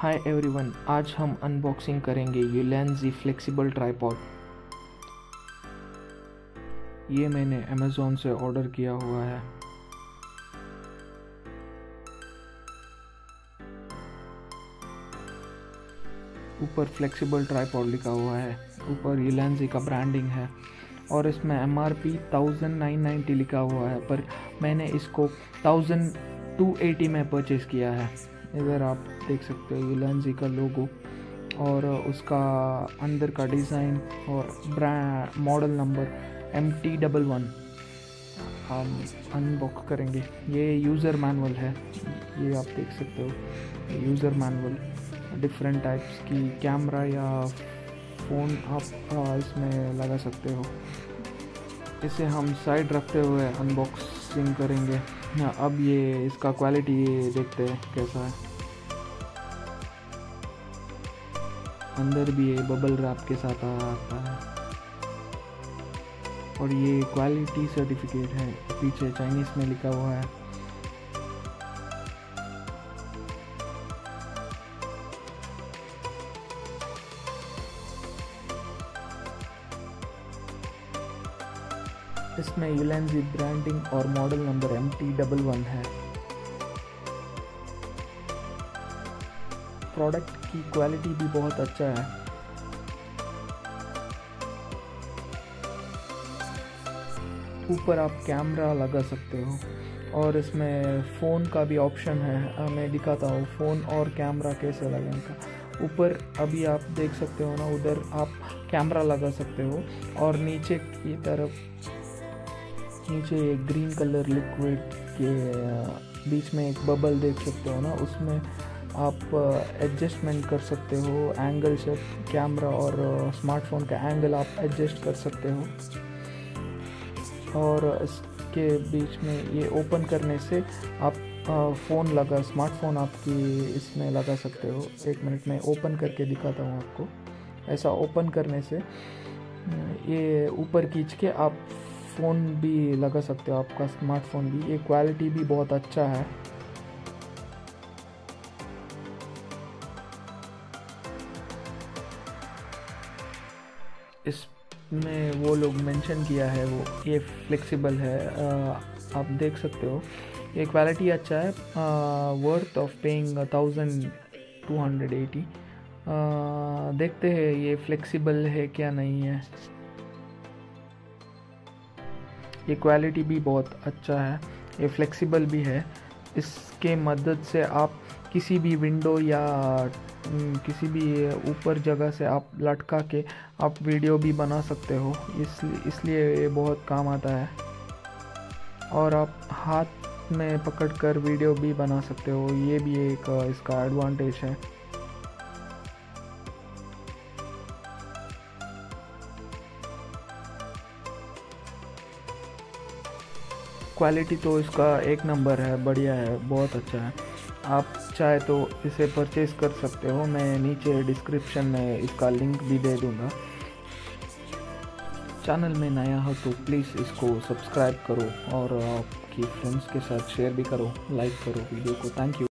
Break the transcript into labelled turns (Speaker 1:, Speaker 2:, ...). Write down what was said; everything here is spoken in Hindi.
Speaker 1: हाय एवरीवन आज हम अनबॉक्सिंग करेंगे यूलेंजी फ्लेक्सिबल ट्राईपॉड ये मैंने अमेज़ोन से ऑर्डर किया हुआ है। ऊपर फ्लेक्सिबल ट्राईपॉड लिखा हुआ है। ऊपर यूलेंजी का ब्रांडिंग है। और इसमें M R P thousand nine ninety लिखा हुआ है, पर मैंने इसको थाउज़ेंड टू एटी में परचेज़ किया है। इधर आप देख सकते हो यूलेंजी का लोगो और उसका अंदर का डिज़ाइन और brand model number M T double one हम अनबॉक्स करेंगे। ये यूज़र मैनुअल है। ये आप देख सकते हो। यूज़र मैनुअल डिफरेंट टाइप्स की कैमरा या फ़ोन आप इसमें लगा सकते हो। इसे हम साइड रखते हुए अनबॉक्सिंग करेंगे। अब ये इसका क्वालिटी देखते हैं कैसा है। अंदर भी ये बबल रैप के साथ आता है। और ये क्वालिटी सर्टिफिकेट है, पीछे चाइनीज़ में लिखा हुआ है। इसमें यूलेंजी ब्रांडिंग और model number M T double one है। प्रोडक्ट की क्वालिटी भी बहुत अच्छा है। ऊपर आप कैमरा लगा सकते हो। और इसमें फ़ोन का भी ऑप्शन है। मैं दिखाता हूँ फ़ोन और कैमरा कैसे लगेगा का ऊपर अभी आप देख सकते हो ना, उधर आप कैमरा लगा सकते हो। और नीचे की तरफ़, नीचे एक ग्रीन कलर लिक्विड के बीच में एक बबल देख सकते हो ना, उसमें आप एडजस्टमेंट कर सकते हो एंगल से कैमरा और स्मार्टफ़ोन का एंगल आप एडजस्ट कर सकते हो। और इसके बीच में ये ओपन करने से आप फ़ोन लगा स्मार्टफ़ोन आपकी इसमें लगा सकते हो। एक मिनट में ओपन करके दिखाता हूँ आपको। ऐसा ओपन करने से ये ऊपर खींच के आप फ़ोन भी लगा सकते हो, आपका स्मार्टफ़ोन भी। ये क्वालिटी भी बहुत अच्छा है। इसमें वो लोग मेंशन किया है, वो, ये फ्लेक्सिबल है आप देख सकते हो। ये क्वालिटी अच्छा है worth of paying thousand two hundred eighty देखते हैं ये फ्लेक्सिबल है क्या नहीं है। ये क्वालिटी भी बहुत अच्छा है, ये फ्लेक्सिबल भी है। इसके मदद से आप किसी भी विंडो या किसी भी ऊपर जगह से आप लटका के आप वीडियो भी बना सकते हो। इसलिए इसलिए ये बहुत काम आता है। और आप हाथ में पकड़कर वीडियो भी बना सकते हो। ये भी एक, इसका एडवांटेज है। क्वालिटी तो इसका एक नंबर है। बढ़िया है। बहुत अच्छा है। आप चाहे तो इसे परचेज़ कर सकते हो। मैं नीचे डिस्क्रिप्शन में इसका लिंक भी दे दूँगा। चैनल में नया हो तो प्लीज़ इसको सब्सक्राइब करो और आपकी फ्रेंड्स के साथ शेयर भी करो लाइक करो वीडियो को। Thank you